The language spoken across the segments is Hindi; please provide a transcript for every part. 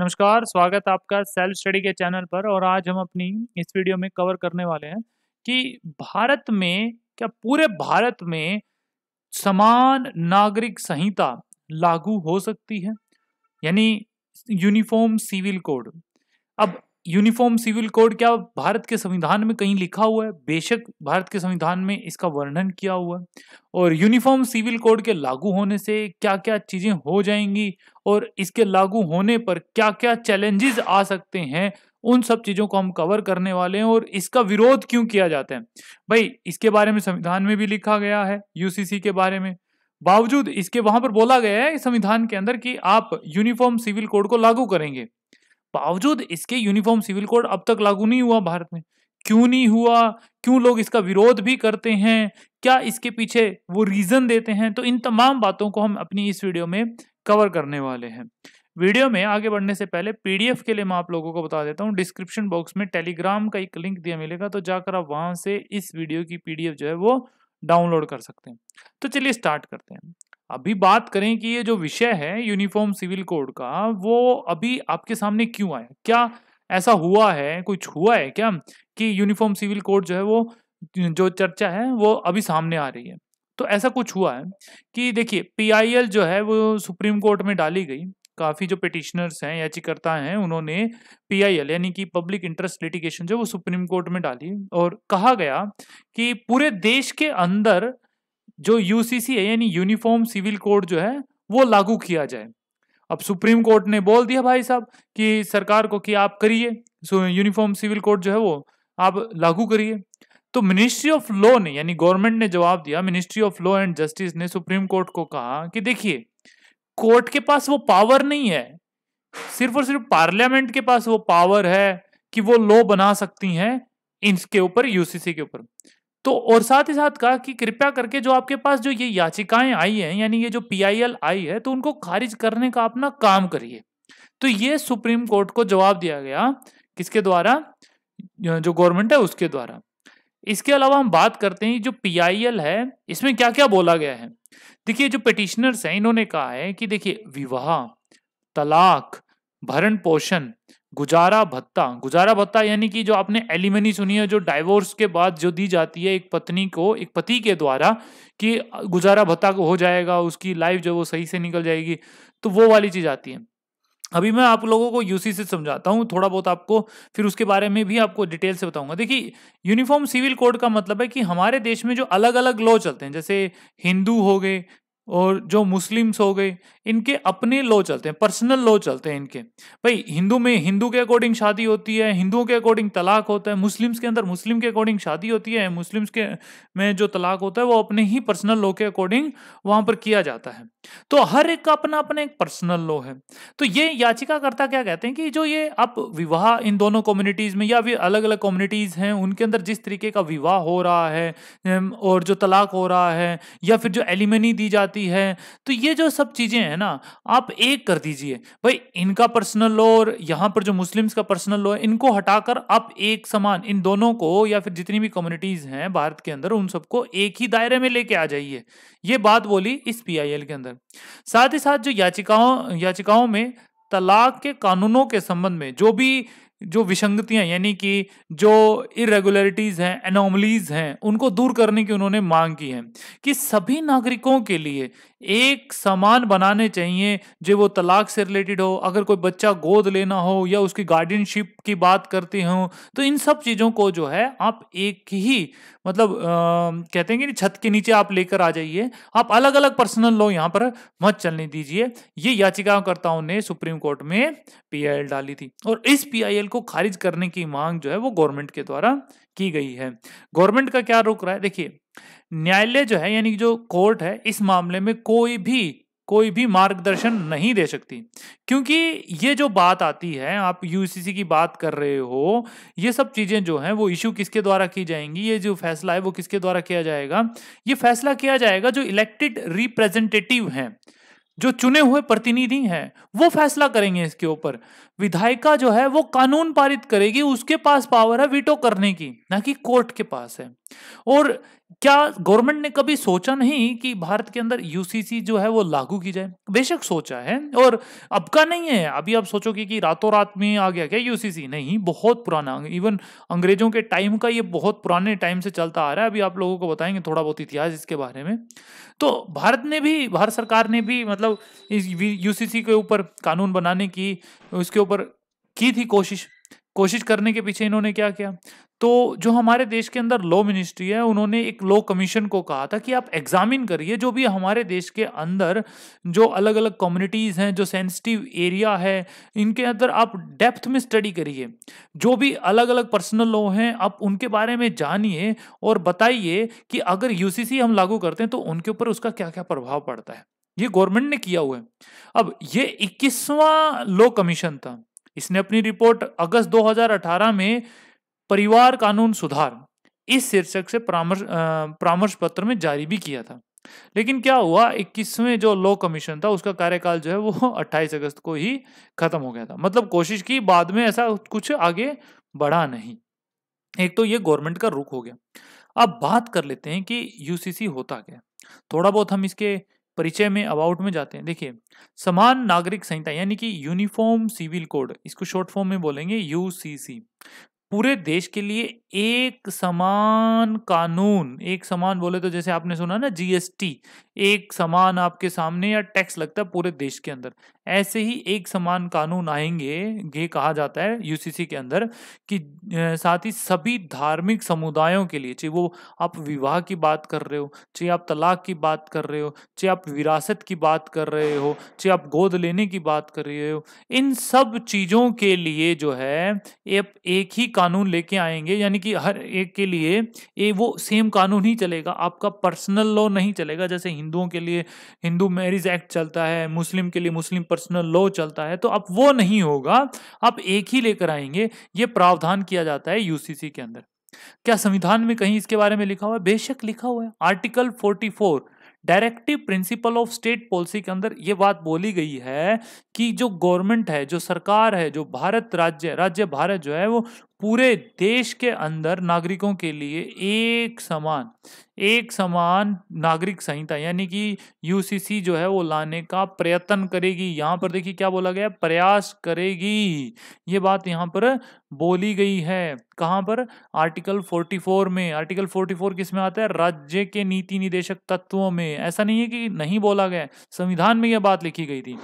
नमस्कार, स्वागत आपका सेल्फ स्टडी के चैनल पर और आज हम अपनी इस वीडियो में कवर करने वाले हैं कि भारत में क्या पूरे भारत में समान नागरिक संहिता लागू हो सकती है? यानी यूनिफ़ॉर्म सिविल कोड। अब यूनिफ़ॉर्म सिविल कोड क्या भारत के संविधान में कहीं लिखा हुआ है? बेशक भारत के संविधान में इसका वर्णन किया हुआ है और यूनिफ़ॉर्म सिविल कोड के लागू होने से क्या-क्या चीज़ें हो जाएँगी और इसके लागू होने पर क्या-क्या चैलेंजेस आ सकते हैं, उन सब चीज़ों को हम कवर करने वाले हैं और इसका विरोध क्यों किया जाता है? भाई इसके बारे में संविधान में भी लिखा गया है, यूसीसी के बारे में। बावजूद इसके वहाँ पर बोला गया है संविधान के अंदर कि आप यूनिफ़ॉर्म सिविल कोड को लागू करेंगे। बावजूद इसके यूनिफ़ॉर्म सिविल कोड अब तक लागू नहीं हुआ भारत में। क्यों नहीं हुआ? क्यों लोग इसका विरोध भी करते हैं? क्या इसके पीछे वो रीज़न देते हैं? तो इन तमाम बातों को हम अपनी इस वीडियो में कवर करने वाले हैं। वीडियो में आगे बढ़ने से पहले पीडीएफ के लिए मैं आप लोगों को बता देता हूँ डिस्क्रिप्शन बॉक्स में टेलीग्राम का एक लिंक दिया मिलेगा तो जाकर आप वहाँ से इस वीडियो की पीडीएफ जो है वो डाउनलोड कर सकते हैं। तो चलिए स्टार्ट करते हैं। अभी बात करें कि ये जो विषय है यूनिफ़ॉर्म सिविल कोड का वो अभी आपके सामने क्यों आया? क्या ऐसा हुआ है, कुछ हुआ है क्या कि यूनिफ़ॉर्म सिविल कोड जो है वो जो चर्चा है वो अभी सामने आ रही है? तो ऐसा कुछ हुआ है कि देखिए पीआईएल जो है वो सुप्रीम कोर्ट में डाली गई। काफ़ी जो पिटिशनर्स हैं, याचिकर्ता हैं उन्होंने पीआईएल यानी कि पब्लिक इंटरेस्ट लिटिगेशन जो वो सुप्रीम कोर्ट में डाली और कहा गया कि पूरे देश के अंदर जो यूसीसी है, यानी यूनिफ़ॉर्म सिविल कोड जो है, वो लागू किया जाए। अब सुप्रीम कोर्ट ने बोल दिया भाई साहब कि सरकार को कि आप करिए यूनिफ़ॉर्म सिविल कोड जो है वो आप लागू करिए। तो मिनिस्ट्री ऑफ़ लॉ ने, यानी गवर्नमेंट ने जवाब दिया ministry of law and justice ने सुप्रीम कोर्ट को कहा कि देखिए कोर्ट के पास वो पावर नहीं है। सिर्फ़ और सिर्फ़ पार्लियामेंट के पास वो पावर है कि वो लॉ बना सकती हैं इसके ऊपर यूसीसी के ऊपर। तो और साथ ही साथ कहा कि कृपया करके जो आपके पास जो ये याचिकाएँ आई हैं यानी ये जो पीआईएल आई है तो उनको खारिज करने का अपना काम करिए। तो ये सुप्रीम कोर्ट को जवाब दिया गया किसके द्वारा? जो गवर्नमेंट है उसके द्वारा। इसके अलावा हम बात करते हैं जो पीआईएल है इसमें क्या-क्या बोला गया है? देखिए जो पिटिशनर्स हैं इन्होंने कहा है कि देखिए विवाह, तलाक, भरण-पोषण, गुजारा भत्ता, गुजारा भत्ता यानी कि जो आपने एलिमनी सुनी है जो डाइवोर्स के बाद जो दी जाती है एक पत्नी को एक पति के द्वारा कि गुजारा भत्ता हो जाएगा, उसकी लाइफ जो वो सही से निकल जाएगी, तो वो वाली चीज़ आती है। अभी मैं आप लोगों को यूसी से समझाता हूँ, थोड़ा बहुत आपको फिर उसके बारे में भी आपको डिटेल से बताऊँगा देखिए यूनिफ़ॉर्म सिविल कोड का मतलब है कि हमारे देश में जो अलग-अलग लॉ चलते हैं, जैसे हिंदू हो गए और जो मुस्लिम्स हो गए, इनके अपने लॉ चलते हैं, पर्सनल लॉ चलते हैं इनके। भाई हिंदू में हिंदू के अकॉर्डिंग शादी होती है, हिंदुओं के अकॉर्डिंग तलाक होता है, मुस्लिम्स के अंदर मुस्लिम के अकॉर्डिंग शादी होती है, मुस्लिम्स के में जो तलाक होता है वो अपने ही पर्सनल लॉ के अकॉर्डिंग वहाँ पर किया जाता है। तो हर एक का अपना-अपना एक पर्सनल लॉ है। तो ये याचिकाकर्ता क्या कहते हैं कि जो ये आप विवाह इन दोनों कम्युनिटीज़ में या फिर अलग-अलग कम्युनिटीज़ हैं, उनके अंदर जिस तरीके का विवाह हो रहा है और जो तलाक हो रहा है या फिर जो एलिमनी दी जाती है, तो ये जो सब चीज़ें हैं ना, आप एक कर दीजिए। भाई इनका पर्सनल लॉ और यहाँ पर जो मुस्लिम्स का पर्सनल लॉ है, इनको हटाकर आप एक समान इन दोनों को या फिर जितनी भी कम्युनिटीज़ हैं भारत के अंदर, उन सबको एक ही दायरे में लेके आ जाइए। ये बात बोली इस पीआईएल के अंदर। साथ ही साथ जो याचिकाओं याचिकाओं में तलाक के कानूनों के संबंध में, जो भी जो विसंगतियाँ यानी कि जो इर्रेगुलरिटीज़ हैं, एनोमलीज़ हैं, उनको दूर करने की उन्होंने मांग की है कि सभी नागरिकों के लिए एक समान बनाने चाहिए, जो वो तलाक से रिलेटेड हो, अगर कोई बच्चा गोद लेना हो या उसकी गार्डियनशिप की बात करते हो तो इन सब चीज़ों को जो है आप एक ही मतलब अ, कहते हैं कि छत के नीचे आप लेकर आ जाइए। आप अलग-अलग पर्सनल लॉ यहाँ पर मत चलने दीजिए। ये याचिकाकर्ताओं ने सुप्रीम कोर्ट में पीआईएल डाली थी और इस पीआईएल को खारिज करने की माँग जो है वो गवर्नमेंट के द्वारा की गई है। गवर्नमेंट का क्या रुख रहा है? देखिए, न्यायालय जो है यानी जो कोर्ट है, इस मामले में कोई भी कोई भी मार्गदर्शन नहीं दे सकती। क्योंकि ये जो बात आती है, आप यूसीसी की बात कर रहे हो, ये सब चीज़ें जो हैं वो इश्यू किसके द्वारा की जाएँगी? ये जो फैसला है वो किसके द्वारा किया जाएगा? ये फैसला किया जाएगा जो इलेक्टेड रिप्रेजेंटेटिव हैं, जो चुने हुए प्रतिनिधि हैं, वो फैसला करेंगे इसके ऊपर। विधायिका जो है वो कानून पारित करेगी, उसके पास पावर है वीटो करने की, ना कि कोर्ट के पास है। और क्या गवर्नमेंट ने कभी सोचा नहीं कि भारत के अंदर यूसीसी जो है वो लागू की जाए? बेशक सोचा है और अब का नहीं है। अभी आप सोचोगे कि रातों रात में आ गया क्या यूसीसी नहीं, बहुत पुराना इवन अंग्रेज़ों के टाइम का ये बहुत पुराने टाइम से चलता आ रहा है। अभी आप लोगों को बताएँगे थोड़ा बहुत इतिहास इसके बारे में। तो भारत ने भी, भारत सरकार ने भी मतलब इस यूसीसी के ऊपर कानून बनाने की, उसके ऊपर की थी कोशिश। कोशिश करने के पीछे इन्होंने क्या किया? तो जो हमारे देश के अंदर लॉ मिनिस्ट्री है, उन्होंने एक लॉ कमीशन को कहा था कि आप एग्जामिन करिए जो भी हमारे देश के अंदर जो अलग अलग कम्युनिटीज़ हैं, जो सेंसिटिव एरिया है, इनके अंदर आप डेप्थ में स्टडी करिए। जो भी अलग अलग पर्सनल लॉ हैं, आप उनके बारे में जानिए और बताइए कि अगर यूसीसी हम लागू करते हैं तो उनके ऊपर उसका क्या क्या प्रभाव पड़ता है। ये गवर्नमेंट ने किया हुआ है। अब ये इक्कीसवां लॉ कमीशन था। इसने अपनी रिपोर्ट अगस्त 2018 में परिवार कानून सुधार इस शीर्षक से परामर्श परामर्श पत्र में जारी भी किया था। लेकिन क्या हुआ? इक्कीसवें जो लॉ कमीशन था, उसका कार्यकाल जो है वो 28 अगस्त को ही खत्म हो गया था। मतलब कोशिश की, बाद में ऐसा कुछ आगे बढ़ा नहीं। एक तो ये गवर्नमेंट का रुख हो गया। अब बात कर लेते हैं कि यूसीसी होता क्या? थोड़ा बहुत हम इसके परिचय में अबाउट में जाते हैं। देखिए, समान नागरिक संहिता, यानी कि यूनिफॉर्म सिविल कोड इसको शॉर्ट फॉर्म में बोलेंगे यूसीसी पूरे देश के लिए एक समान कानून, एक समान बोले तो जैसे आपने सुना ना जीएसटी एक समान आपके सामने या टैक्स लगता है पूरे देश के अंदर। ऐसे ही एक समान कानून आएँगे, ये कहा जाता है यूसीसी के अंदर कि साथ ही सभी धार्मिक समुदायों के लिए, चाहे वो आप विवाह की बात कर रहे हो, चाहे आप तलाक की बात कर रहे हो, चाहे आप विरासत की बात कर रहे हो, चाहे आप गोद लेने की बात कर रहे हो, इन सब चीज़ों के लिए जो है एक ही कानून लेके आएँगे, यानी कि हर एक के लिए ये वो सेम कानून ही चलेगा, आपका पर्सनल लॉ नहीं चलेगा, जैसे हिंदुओं के लिए, हिंदू मैरिज एक्ट चलता है, मुस्लिम के लिए मुस्लिम पर्सनल लॉ चलता है तो अब वो नहीं होगा, आप एक ही लेकर आएँगे, ये प्रावधान किया जाता है यूसीसी के अंदर। क्या संविधान में कहीं इसके बारे में लिखा हुआ है? बेशक लिखा हुआ है। Article 44 directive principle of state policy के अंदर ये बात बोली गई है कि जो गवर्नमेंट है, जो सरकार है, जो भारत राज्य राज्य भारत जो है, वो पूरे देश के अंदर नागरिकों के लिए एक समान एक समान नागरिक संहिता, यानी कि यूसीसी जो है वो लाने का प्रयत्न करेगी। यहाँ पर देखिए क्या बोला गया प्रयास करेगी। ये बात यहाँ पर बोली गई है। कहाँ पर? आर्टिकल 44 में। आर्टिकल 44 किसमें आता है? राज्य के नीति निदेशक तत्वों में। ऐसा नहीं है कि नहीं बोला गया संविधान में यह बात लिखी गई थी।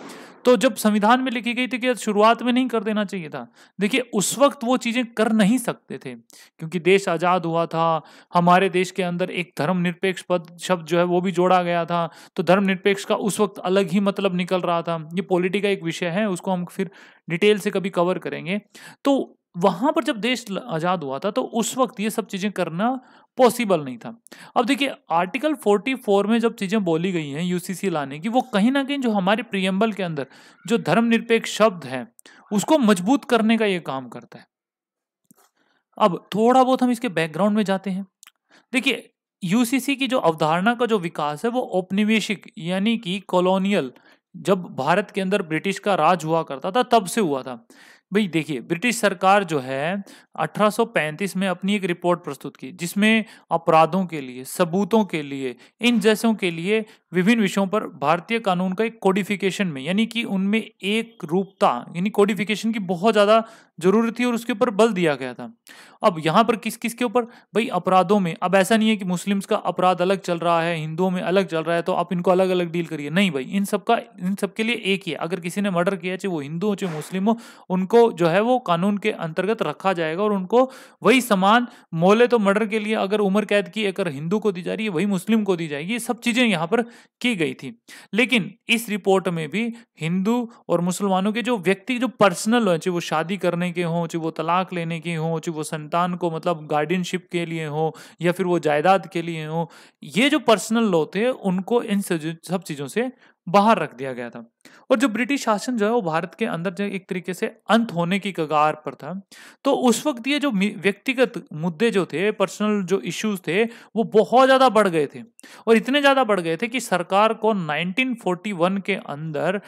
तो जब संविधान में लिखी गई थी कि शुरुआत में नहीं कर देना चाहिए था, देखिए, उस वक्त वो चीज़ें कर नहीं सकते थे, क्योंकि देश आज़ाद हुआ था, हमारे देश के अंदर एक धर्मनिरपेक्ष पद, शब्द जो है वो भी जोड़ा गया था तो धर्म निरपेक्ष का उस वक्त अलग ही मतलब निकल रहा था। ये पॉलिटी का एक विषय है, उसको हम फिर डिटेल से कभी कवर करेंगे। तो वहाँ पर जब देश आज़ाद हुआ था तो उस वक्त ये सब चीज़ें करना पॉसिबल नहीं था। अब देखिए आर्टिकल 44 में जब चीज़ें बोली गई हैं यूसीसी लाने की, वो कहीं ना कहीं जो हमारे प्रियम्बल के अंदर जो धर्मनिरपेक्ष शब्द है, उसको मज़बूत करने का ये काम करता है। अब थोड़ा बहुत हम इसके बैकग्राउंड में जाते हैं। देखिए यूसीसी की जो अवधारणा का जो विकास है, वो औपनिवेशिक, यानी कि कॉलोनियल जब भारत के अंदर ब्रिटिश का राज हुआ करता था, तब से हुआ था। भाई देखिए, ब्रिटिश सरकार जो है 1835 में अपनी एक रिपोर्ट प्रस्तुत की, जिसमें अपराधों के लिए, सबूतों के लिए, इन जैसों के लिए विभिन्न विषयों पर भारतीय कानून का एक कोडिफिकेशन में, यानी कि उनमें एक रूपता यानी कोडिफिकेशन की बहुत ज़्यादा ज़रूरत थी और उसके ऊपर बल दिया गया था। अब यहाँ पर किस किस के ऊपर? भाई, अपराधों में। अब ऐसा नहीं है कि मुस्लिम्स का अपराध अलग चल रहा है, हिंदुओं में अलग चल रहा है तो आप इनको अलग अलग डील करिए। नहीं भाई, इन सबका इन सबके लिए एक ही है। अगर किसी ने मर्डर किया, चाहे वो हिंदू हो, चाहे मुस्लिम हो, उनको जो है वो कानून के अंतर्गत रखा जाएगा और उनको वही समान मोले तो मर्डर के लिए अगर उम्र कैद की, अगर हिंदू को दी जा रही है, वही मुस्लिम को दी जाएगी। ये सब चीज़ें यहाँ पर की गई थी। लेकिन इस रिपोर्ट में भी हिंदू और मुसलमानों के जो व्यक्ति, जो पर्सनल हों, चाहे वो शादी करने के हों, चाहे वो तलाक लेने के हों, चाहे वो संतान को मतलब गार्डियनशिप के लिए हो, या फिर वो जायदाद के लिए हो, ये जो पर्सनल लॉ थे, उनको इन सब चीज़ों से बाहर रख दिया गया था। और जो ब्रिटिश शासन जो है वो भारत के अंदर जो एक तरीके से अंत होने की कगार पर था तो उस वक्त ये जो व्यक्तिगत मुद्दे जो थे पर्सनल जो इश्यूज़ थे, वो बहुत ज़्यादा बढ़ गए थे। और इतने ज़्यादा बढ़ गए थे कि सरकार को 1941 के अंदर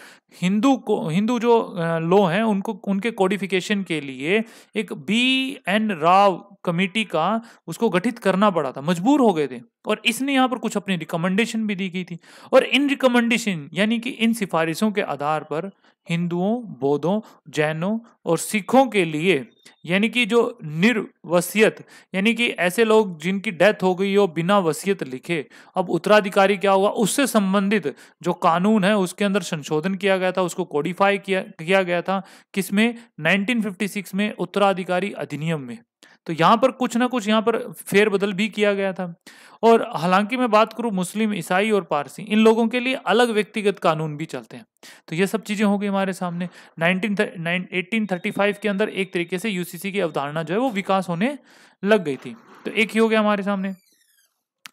हिंदू को, हिंदू जो लॉ हैं, उनको, उनके कोडिफिकेशन के लिए एक बी एन राव कमेटी का उसको गठित करना पड़ा था। मजबूर हो गए थे और इसने यहाँ पर कुछ अपनी रिकमेंडेशन भी दी गई थी। और इन रिकमेंडेशन यानी कि इन सिफारिशों के आधार पर हिंदुओं, बौद्धों, जैनों और सिखों के लिए, यानी कि जो निर्वसियत, यानी कि ऐसे लोग जिनकी डेथ हो गई हो बिना वसीयत लिखे। अब उत्तराधिकारी क्या होगा उससे संबंधित जो कानून है, उसके अंदर संशोधन किया गया था, उसको कोडिफाई किया किया गया था, किसमें? 1956 में उत्तराधिकारी अधिनियम में। तो यहाँ पर कुछ ना कुछ यहाँ पर फेरबदल भी किया गया था। और हालाँकि मैं बात करूँ मुस्लिम, ईसाई और पारसी, इन लोगों के लिए अलग व्यक्तिगत कानून भी चलते हैं। तो ये सब चीज़ें हो गई हमारे सामने। नाइनटीन एटीन थर्टी फाइव के अंदर एक तरीके से यूसीसी की अवधारणा जो है वो विकास होने लग गई थी। तो एक ही हो गया हमारे सामने।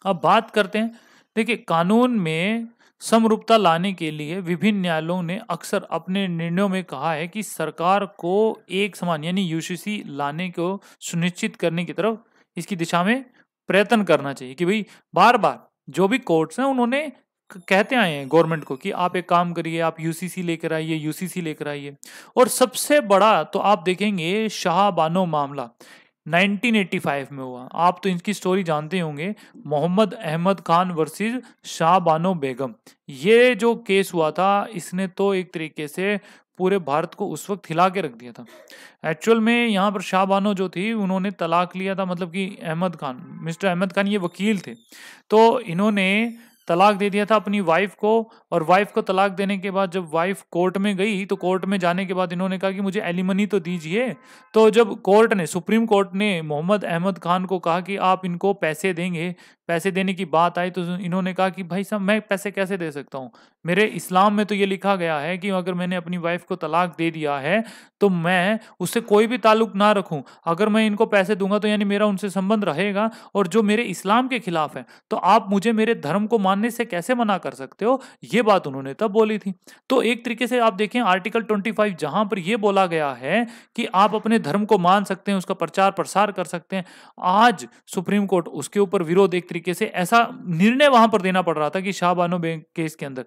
अब बात करते हैं। देखिए, कानून में समरूपता लाने के लिए विभिन्न न्यायालयों ने अक्सर अपने निर्णयों में कहा है कि सरकार को एक समान, यानी यूसीसी लाने को सुनिश्चित करने की तरफ़ इसकी दिशा में प्रयत्न करना चाहिए कि भाई बार बार जो भी कोर्ट्स हैं उन्होंने कहते आए हैं गवर्नमेंट को कि आप एक काम करिए, आप यूसीसी लेकर आइए यूसीसी लेकर आइए। और सबसे बड़ा तो आप देखेंगे शाह बानो मामला। 1985 में हुआ। आप तो इनकी स्टोरी जानते होंगे। मोहम्मद अहमद खान वर्सेस शाह बानो बेगम। ये जो केस हुआ था, इसने तो एक तरीके से पूरे भारत को उस वक्त हिला के रख दिया था। एक्चुअल में यहाँ पर शाह बानो जो थी, उन्होंने तलाक लिया था मतलब कि अहमद खान, मिस्टर अहमद खान ये वकील थे। तो इन्होंने तलाक दे दिया था अपनी वाइफ को और वाइफ को तलाक देने के बाद जब वाइफ कोर्ट में गई तो कोर्ट में जाने के बाद इन्होंने कहा कि मुझे एलिमनी तो दीजिए। तो जब कोर्ट ने, सुप्रीम कोर्ट ने मोहम्मद अहमद खान को कहा कि आप इनको पैसे देंगे पैसे देने की बात आई तो इन्होंने कहा कि, भाई साहब, मैं पैसे कैसे दे सकता हूँ? मेरे इस्लाम में तो ये लिखा गया है कि अगर मैंने अपनी वाइफ को तलाक दे दिया है तो मैं उससे कोई भी ताल्लुक ना रखूँ। अगर मैं इनको पैसे दूँगा तो यानी मेरा उनसे संबंध रहेगा और जो मेरे इस्लाम के खिलाफ है तो आप मुझे मेरे धर्म को मानने से कैसे मना कर सकते हो? ये बात उन्होंने तब बोली थी। तो एक तरीके से आप देखें आर्टिकल ट्वेंटी फाइव पर यह बोला गया है कि आप अपने धर्म को मान सकते हैं, उसका प्रचार प्रसार कर सकते हैं। आज सुप्रीम कोर्ट उसके ऊपर विरोध एक तरीके से ऐसा निर्णय वहाँ पर देना पड़ रहा था कि शाह बानो केस के अंदर।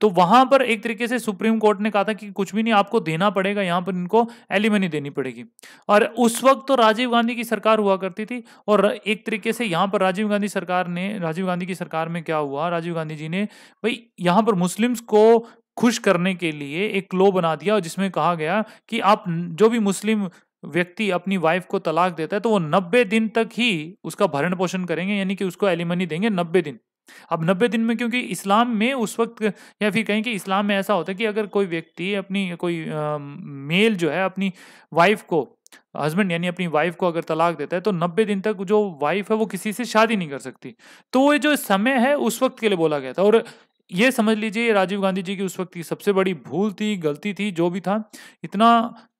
तो वहाँ पर एक तरीके से सुप्रीम कोर्ट ने कहा था कि कुछ भी नहीं, आपको देना पड़ेगा, यहाँ पर इनको एलिमनी देनी पड़ेगी। और उस वक्त तो राजीव गांधी की सरकार हुआ करती थी, और एक तरीके से यहाँ पर राजीव गांधी सरकार ने, राजीव गांधी की सरकार में क्या हुआ, राजीव गांधी जी ने, भाई, यहाँ पर मुस्लिम्स को खुश करने के लिए एक लो बना दिया, जिसमें कहा गया कि आप जो भी मुस्लिम व्यक्ति अपनी वाइफ को तलाक देता है तो वो नब्बे दिन तक ही उसका भरण पोषण करेंगे यानी कि उसको एलिमनी देंगे नब्बे दिन। अब नब्बे दिन में क्योंकि इस्लाम में उस वक्त या फिर कहें कि इस्लाम में ऐसा होता है कि अगर कोई व्यक्ति अपनी कोई आ, मेल जो है अपनी वाइफ को हस्बैंड यानी अपनी वाइफ को अगर तलाक देता है तो नब्बे दिन तक जो वाइफ है वो किसी से शादी नहीं कर सकती। तो ये जो समय है उस वक्त के लिए बोला गया था। और ये समझ लीजिए राजीव गांधी जी की उस वक्त की सबसे बड़ी भूल थी गलती थी जो भी था इतना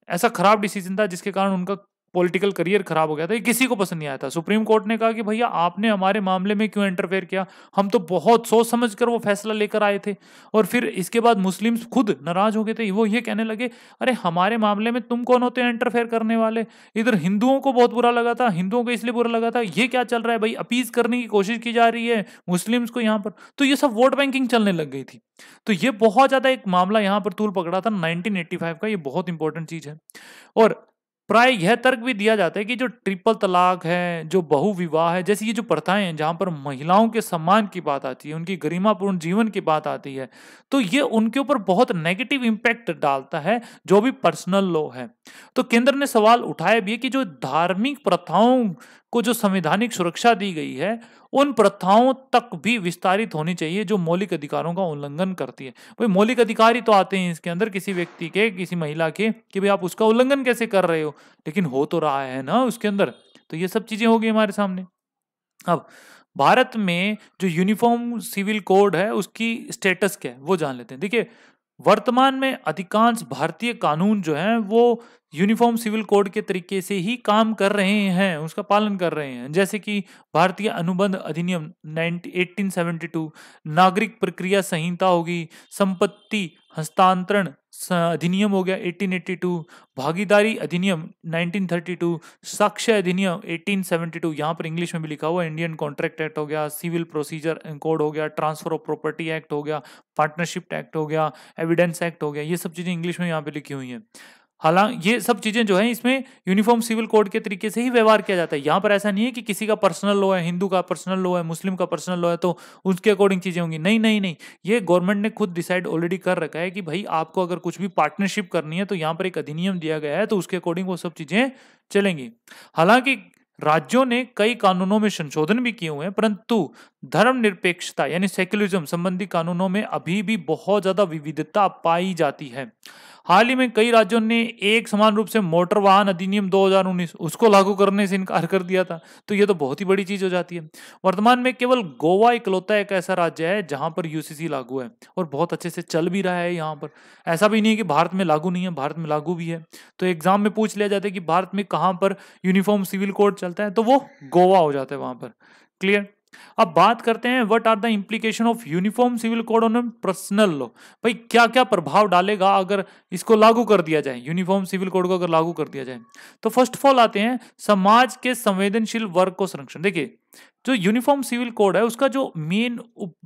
ऐसा खराब डिसीज़न था जिसके कारण उनका पॉलिटिकल करियर खराब हो गया था, ये किसी को पसंद नहीं आया था। सुप्रीम कोर्ट ने कहा कि भैया, आपने हमारे मामले में क्यों इंटरफेयर किया? हम तो बहुत सोच समझ कर वो फैसला लेकर आए थे। और फिर इसके बाद मुस्लिम्स खुद नाराज़ हो गए थे, वो ये कहने लगे, अरे, हमारे मामले में तुम कौन होते हैं इंटरफेयर करने वाले? इधर हिंदुओं को बहुत बुरा लगा था, हिंदुओं को इसलिए बुरा लगा था, ये क्या चल रहा है भाई? अपीज करने की कोशिश की जा रही है मुस्लिम्स को यहाँ पर। तो ये सब वोट बैंकिंग चलने लग गई थी। तो ये बहुत ज़्यादा एक मामला यहाँ पर तूल पकड़ा था 1985 का, ये बहुत इंपॉर्टेंट चीज़ है। और प्राय यह तर्क भी दिया जाता है कि जो ट्रिपल तलाक है, जो बहुविवाह है, जैसी ये जो प्रथाएँ हैं, जहाँ पर महिलाओं के सम्मान की बात आती है, उनकी गरिमापूर्ण जीवन की बात आती है तो ये उनके ऊपर बहुत नेगेटिव इम्पैक्ट डालता है, जो भी पर्सनल लॉ है। तो केंद्र ने सवाल उठाया भी है कि जो धार्मिक प्रथाओं को जो संवैधानिक सुरक्षा दी गई है, उन प्रथाओं तक भी विस्तारित होनी चाहिए जो मौलिक अधिकारों का उल्लंघन करती है। भाई, मौलिक अधिकार ही तो आते हैं इसके अंदर किसी व्यक्ति के, किसी महिला के, कि भाई आप उसका उल्लंघन कैसे कर रहे हो? लेकिन हो तो रहा है ना उसके अंदर। तो ये सब चीज़ें होगी हमारे सामने। अब, भारत में जो यूनिफॉर्म सिविल कोड है, उसकी स्टेटस क्या है? वो जान लेते हैं। देखिए वर्तमान में अधिकांश भारतीय कानून जो हैं, वो यूनिफॉर्म सिविल कोड के तरीके से ही काम कर रहे हैं, उसका पालन कर रहे हैं। जैसे कि भारतीय अनुबंध अधिनियम 1872 नागरिक प्रक्रिया संहिता होगी, संपत्ति हस्तांतरण अधिनियम हो गया 1882 भागीदारी अधिनियम 1932 साक्ष्य अधिनियम 1872 यहाँ पर इंग्लिश में भी लिखा हुआ इंडियन कॉन्ट्रैक्ट एक्ट हो गया सिविल प्रोसीजर कोड हो गया ट्रांसफ़र ऑफ़ प्रॉपर्टी एक्ट हो गया पार्टनरशिप एक्ट हो गया एविडेंस एक्ट हो गया, ये सब चीज़ें इंग्लिश में यहाँ पे लिखी हुई हैं। हालाँकि ये सब चीज़ें जो है, इसमें यूनिफॉर्म सिविल कोड के तरीके से ही व्यवहार किया जाता है। यहाँ पर ऐसा नहीं है कि किसी का पर्सनल लॉ है, हिंदू का पर्सनल लॉ है, मुस्लिम का पर्सनल लॉ है तो उसके अकॉर्डिंग चीज़ें होंगी। नहीं नहीं नहीं। ये गवर्नमेंट ने खुद डिसाइड ऑलरेडी कर रखा है कि भाई, आपको अगर कुछ भी पार्टनरशिप करनी है तो यहाँ पर एक अधिनियम दिया गया है तो उसके अकॉर्डिंग वो सब चीज़ें चलेंगी। हालाँकि राज्यों ने कई कानूनों में संशोधन भी किए हुए हैं, परंतु धर्मनिरपेक्षता, यानी सेक्युलरिज्म संबंधी कानूनों में अभी भी बहुत ज़्यादा विविधता पाई जाती है। हाल ही में कई राज्यों ने एक समान रूप से मोटर वाहन अधिनियम 2019 उसको लागू करने से इनकार कर दिया था। तो ये तो बहुत ही बड़ी चीज़ हो जाती है। वर्तमान में केवल गोवा इकलौता एक ऐसा राज्य है जहाँ पर यूसीसी लागू है और बहुत अच्छे से चल भी रहा है यहाँ पर। ऐसा भी नहीं है कि भारत में लागू नहीं है, भारत में लागू भी है। तो एग्ज़ाम में पूछ लिया जाता है कि भारत में कहाँ पर यूनिफॉर्म सिविल कोड चलता है तो वो गोवा हो जाता है वहाँ पर। क्लियर? अब बात करते हैं what are the implication of uniform civil code on personal law भाई क्या क्या प्रभाव डालेगा अगर इसको लागू कर दिया जाए? यूनिफॉर्म सिविल कोड को अगर लागू कर दिया जाए। तो फ़र्स्ट ऑफ़ ऑल आते हैं, समाज के संवेदनशील वर्ग को संरक्षण। देखिए, जो यूनिफॉर्म सिविल कोड है, उसका जो मेन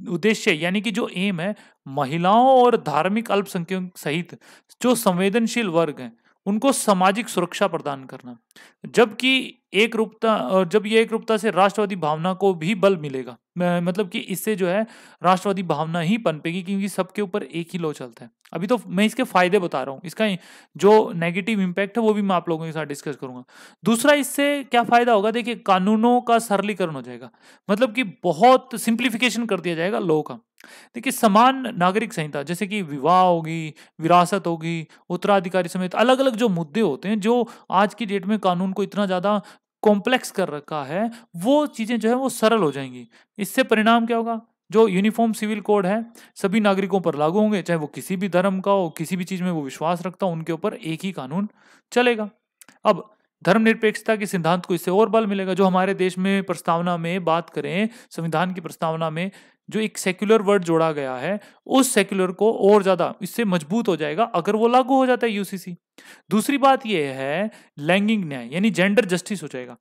उद्देश्य यानी कि जो एम है, महिलाओं और धार्मिक अल्पसंख्यक सहित जो संवेदनशील वर्ग हैं, उनको सामाजिक सुरक्षा प्रदान करना। जबकि एक रूपता और जब ये एक रूपता से राष्ट्रवादी भावना को भी बल मिलेगा मतलब कि इससे जो है राष्ट्रवादी भावना ही पनपेगी क्योंकि सबके ऊपर एक ही लो चलता है। अभी तो मैं इसके फ़ायदे बता रहा हूँ, इसका जो नेगेटिव इम्पैक्ट है वो भी मैं आप लोगों के साथ डिस्कस करूँगा। दूसरा इससे क्या फ़ायदा होगा? देखिए, कानूनों का सरलीकरण हो जाएगा मतलब कि बहुत सिंप्लीफिकेशन कर दिया जाएगा लो का। देखिए, समान नागरिक संहिता, जैसे कि विवाह होगी, विरासत होगी, उत्तराधिकारी समेत अलग अलग जो मुद्दे होते हैं, जो आज की डेट में कानून को इतना ज़्यादा कॉम्प्लेक्स कर रखा है, वो चीज़ें जो है वो सरल हो जाएँगी। इससे परिणाम क्या होगा? जो यूनिफॉर्म सिविल कोड है, सभी नागरिकों पर लागू होंगे, चाहे वो किसी भी धर्म का हो, किसी भी चीज़ में वो विश्वास रखता हो, उनके ऊपर एक ही कानून चलेगा। अब धर्मनिरपेक्षता के सिद्धांत को इससे और बल मिलेगा, जो हमारे देश में प्रस्तावना में बात करें, संविधान की प्रस्तावना में जो एक सेक्युलर वर्ड जोड़ा गया है, उस सेक्युलर को और ज़्यादा इससे मज़बूत हो जाएगा, अगर वो लागू हो जाता है यूसीसी दूसरी बात यह है, लैंगिक न्याय, यानी जेंडर जस्टिस हो जाएगा।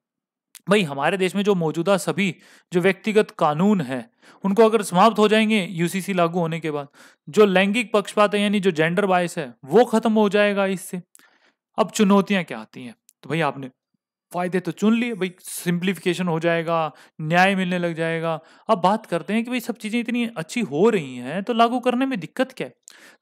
भाई, हमारे देश में जो मौजूदा सभी जो व्यक्तिगत कानून है, उनको अगर समाप्त हो जाएँगे यूसीसी लागू होने के बाद, जो लैंगिक पक्षपात है, यानी जो जेंडर बायस है, वो खत्म हो जाएगा इससे। अब चुनौतियाँ क्या आती हैं? तो भाई आपने फ़ायदे तो चुन लिए, भाई सिंप्लीफिकेशन हो जाएगा, न्याय मिलने लग जाएगा। अब बात करते हैं कि भाई सब चीज़ें इतनी अच्छी हो रही हैं तो लागू करने में दिक्कत क्या है?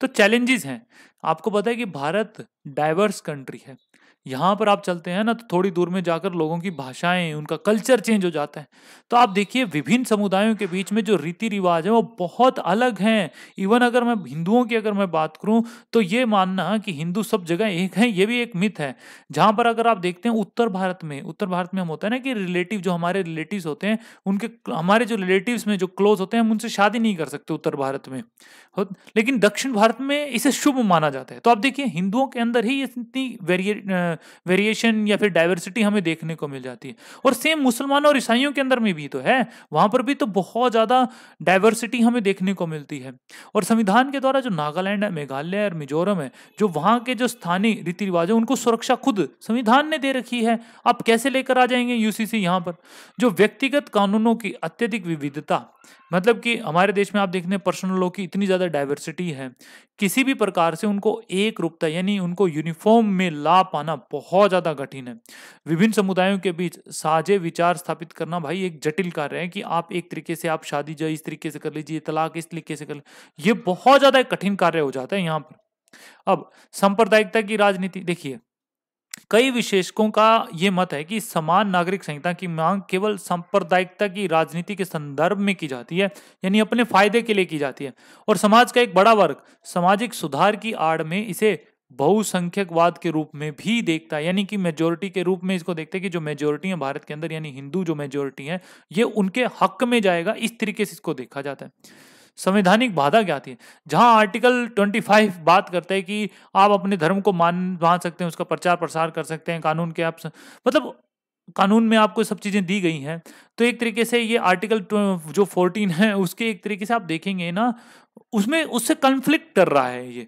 तो चैलेंजेस हैं। आपको पता है कि भारत डाइवर्स कंट्री है। यहाँ पर आप चलते हैं ना तो थोड़ी दूर में जाकर लोगों की भाषाएँ, उनका कल्चर चेंज हो जाता है। तो आप देखिए, विभिन्न समुदायों के बीच में जो रीति रिवाज है, वो बहुत अलग हैं। इवन अगर मैं हिंदुओं की अगर मैं बात करूँ तो ये मानना कि हिंदू सब जगह एक हैं, ये भी एक मिथ है। जहाँ पर अगर आप देखते हैं, उत्तर भारत में, उत्तर भारत में हम होता है ना कि रिलेटिव जो हमारे रिलेटिव होते हैं, उनके हमारे जो रिलेटिव में जो क्लोज होते हैं, हम उनसे शादी नहीं कर सकते उत्तर भारत में। लेकिन दक्षिण भारत में इसे शुभ माना जाता है। तो आप देखिए, हिंदुओं के अंदर ही इतनी वेरिए वेरिएशन या फिर डाइवर्सिटी हमें देखने को मिल जाती है। और सेम मुसलमानों और ईसाइयों के अंदर में भी तो है, वहाँ पर भी तो बहुत ज़्यादा डाइवर्सिटी हमें देखने को मिलती है। और संविधान के द्वारा जो नागालैंड है, मेघालय और मिजोरम है, जो वहाँ के जो स्थानीय रीति रिवाज है, उनको सुरक्षा खुद संविधान ने दे रखी है। आप कैसे लेकर आ जाएँगे यूसीसी यहाँ पर? जो व्यक्तिगत कानूनों की अत्यधिक विविधता मतलब कि हमारे देश में आप देखने पर्सनल लॉ की इतनी ज़्यादा डाइवर्सिटी है, किसी भी प्रकार से उनको एक रूपता, यानी उनको यूनिफॉर्म में ला पाना बहुत ज़्यादा कठिन है। विभिन्न समुदायों के बीच साझे विचार स्थापित करना भाई एक जटिल कार्य है कि आप एक तरीके से, आप शादी जो इस तरीके से कर लीजिए, तलाक इस तरीके से कर ये बहुत ज़्यादा कठिन कार्य हो जाता है यहाँ पर। अब सांप्रदायिकता की राजनीति, देखिए, कई विशेषकों का ये मत है कि समान नागरिक संहिता की मांग केवल सांप्रदायिकता की राजनीति के संदर्भ में की जाती है, यानी अपने फ़ायदे के लिए की जाती है। और समाज का एक बड़ा वर्ग, सामाजिक सुधार की आड़ में इसे बहुसंख्यकवाद के रूप में भी देखता है, यानी कि मेजोरिटी के रूप में इसको देखते हैं कि जो मेजोरिटी है भारत के अंदर, यानी हिंदू जो मेजोरिटी है, ये उनके हक में जाएगा, इस तरीके से इसको देखा जाता है। संवैधानिक बाधा क्या है? जहाँ आर्टिकल 25 बात करता है कि आप अपने धर्म को मान मान सकते हैं, उसका प्रचार प्रसार कर सकते हैं, कानून के आप मतलब कानून में आपको सब चीज़ें दी गई हैं तो एक तरीके से ये आर्टिकल जो 14 है, उसके एक तरीके से आप देखेंगे ना, उसमें, उससे कन्फ्लिक्ट कर रहा है ये।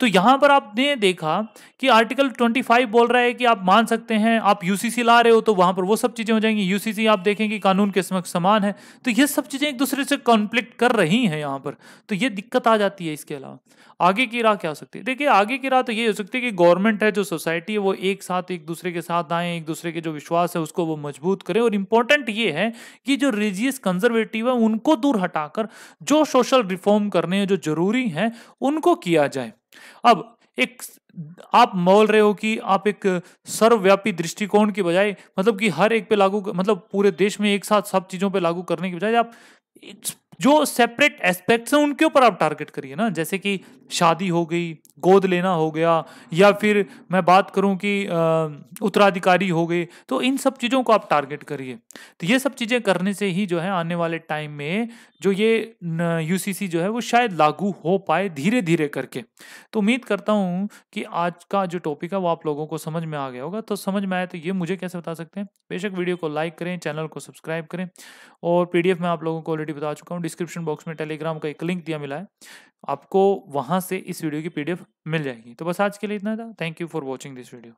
तो यहाँ पर आपने देखा कि आर्टिकल 25 बोल रहा है कि आप मान सकते हैं, आप यूसीसी ला रहे हो तो वहाँ पर वो सब चीज़ें हो जाएँगी। यूसीसी आप देखेंगे कानून के समक्ष समान है। तो ये सब चीज़ें एक दूसरे से कॉन्फ्लिक्ट कर रही हैं यहाँ पर। तो ये दिक्कत आ जाती है इसके अलावा। आगे की राह क्या हो सकती है? देखिए, आगे की राह तो ये हो सकती है कि गवर्नमेंट है, जो सोसाइटी है, वो एक साथ, एक दूसरे के साथ आए, एक दूसरे के जो विश्वास है, उसको वो मज़बूत करें। और इंपॉर्टेंट ये है कि जो रिलीजियस कंजर्वेटिव है, उनको दूर हटाकर जो सोशल रिफॉर्म करने हैं, जो ज़रूरी हैं, उनको किया जाए। अब एक आप मोल रहे हो कि आप एक सर्वव्यापी दृष्टिकोण की बजाय मतलब कि हर एक पे लागू मतलब पूरे देश में एक साथ सब चीज़ों पे लागू करने की बजाय आप जो सेपरेट एस्पेक्ट्स हैं, उनके ऊपर आप टारगेट करिए ना। जैसे कि शादी हो गई, गोद लेना हो गया, या फिर मैं बात करूँ कि उत्तराधिकारी हो गए तो इन सब चीज़ों को आप टारगेट करिए। तो ये सब चीज़ें करने से ही जो है, आने वाले टाइम में जो ये यूसीसी जो है, वो शायद लागू हो पाए धीरे धीरे करके। तो उम्मीद करता हूँ कि आज का जो टॉपिक है, वो आप लोगों को समझ में आ गया होगा। तो समझ में आए तो ये मुझे कैसे बता सकते हैं? बेशक वीडियो को लाइक करें, चैनल को सब्सक्राइब करें, और पीडीएफ में आप लोगों को ऑलरेडी बता चुका हूँ। डिस्क्रिप्शन बॉक्स में टेलीग्राम का एक लिंक दिया मिला है। आपको वहाँ से इस वीडियो की पीडीएफ मिल जाएगी। तो बस आज के लिए इतना था। Thank you for watching this video